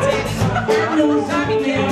I know I'm